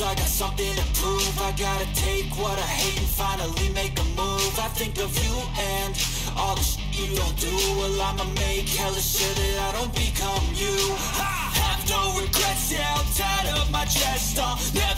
I got something to prove. I gotta take what I hate and finally make a move. I think of you and all the shit you don't do. Well I'ma make hella sure that I don't become you. I have no regrets, yeah, I'm tired of my chest. I'll never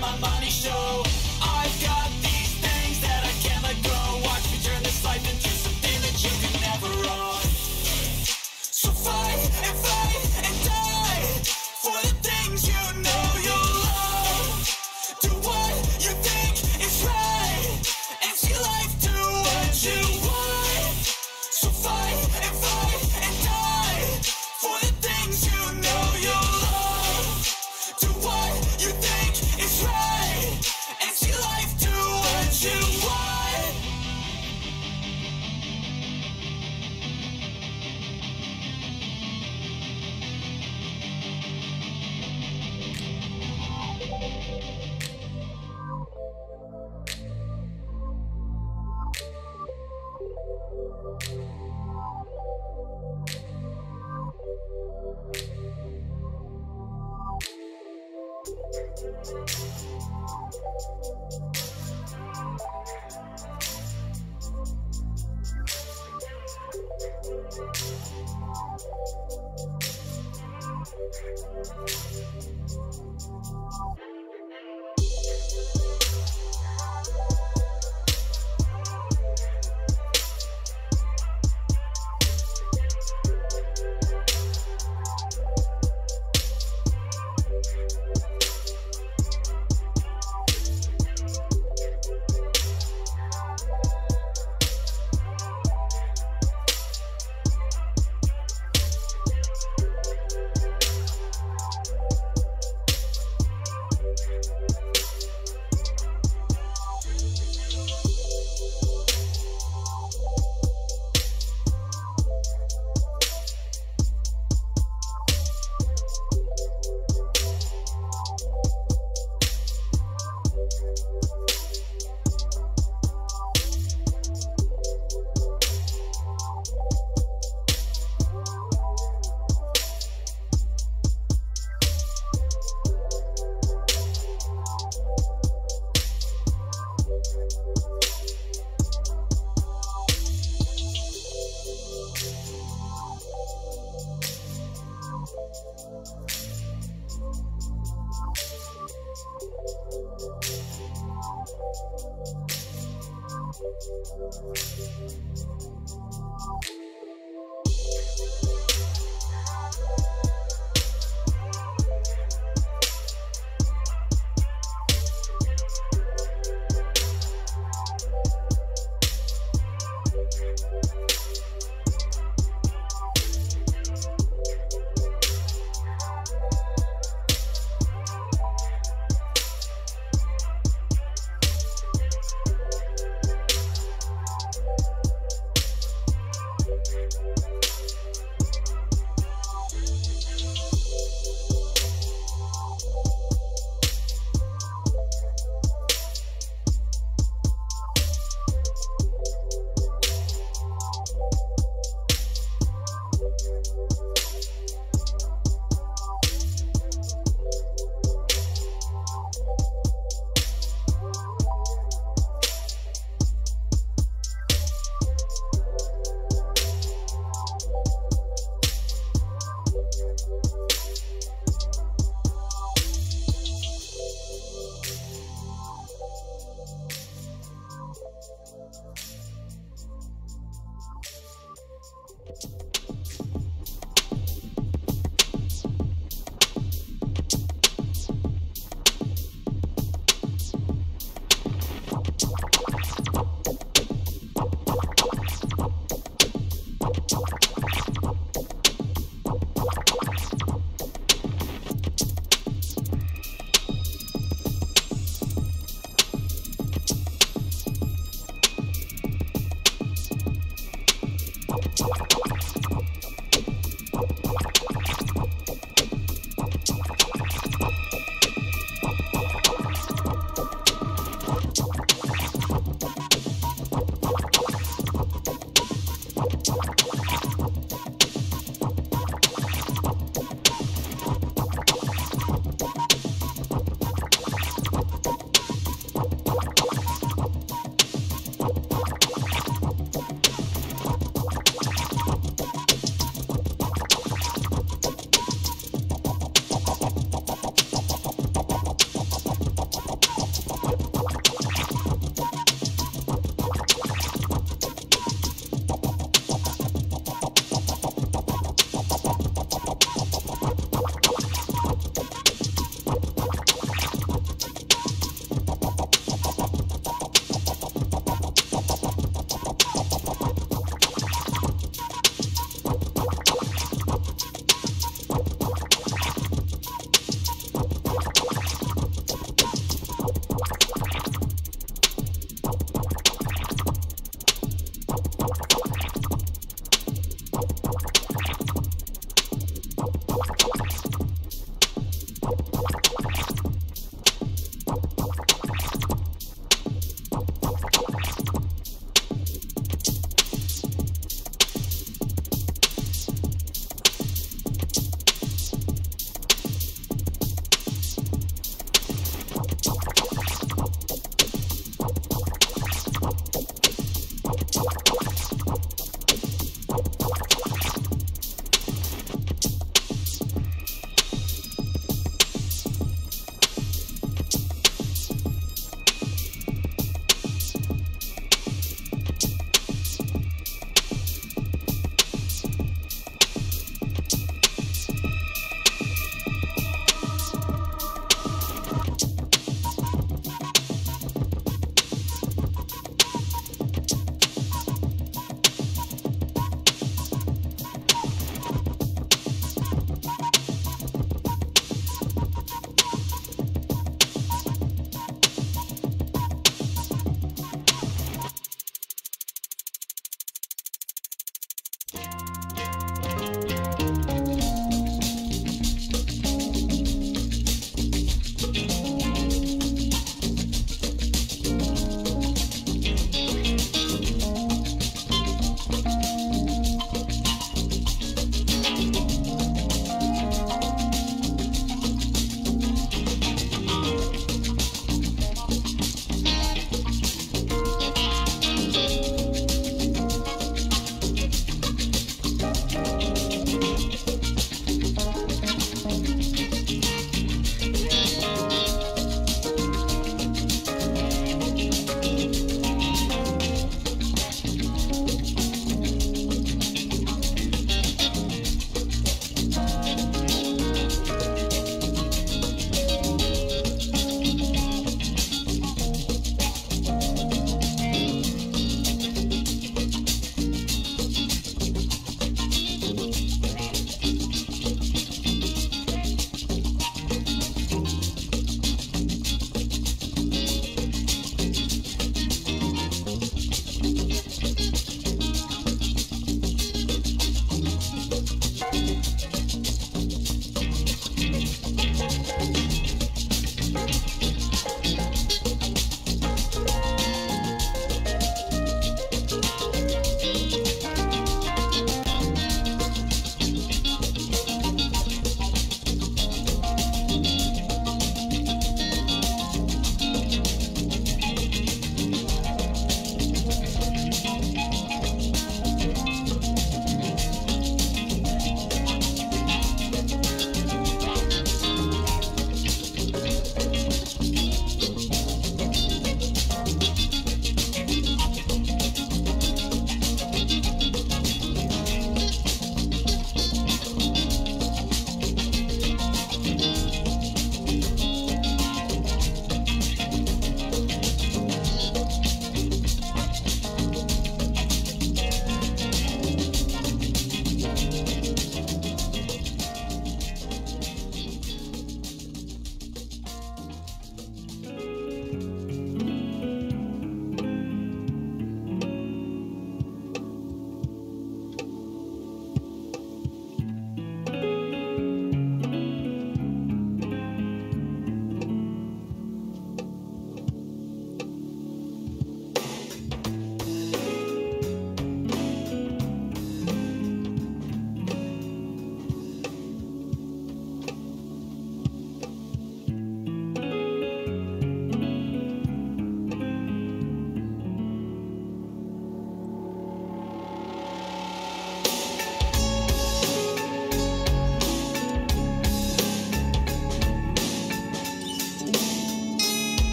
my money show Thank you.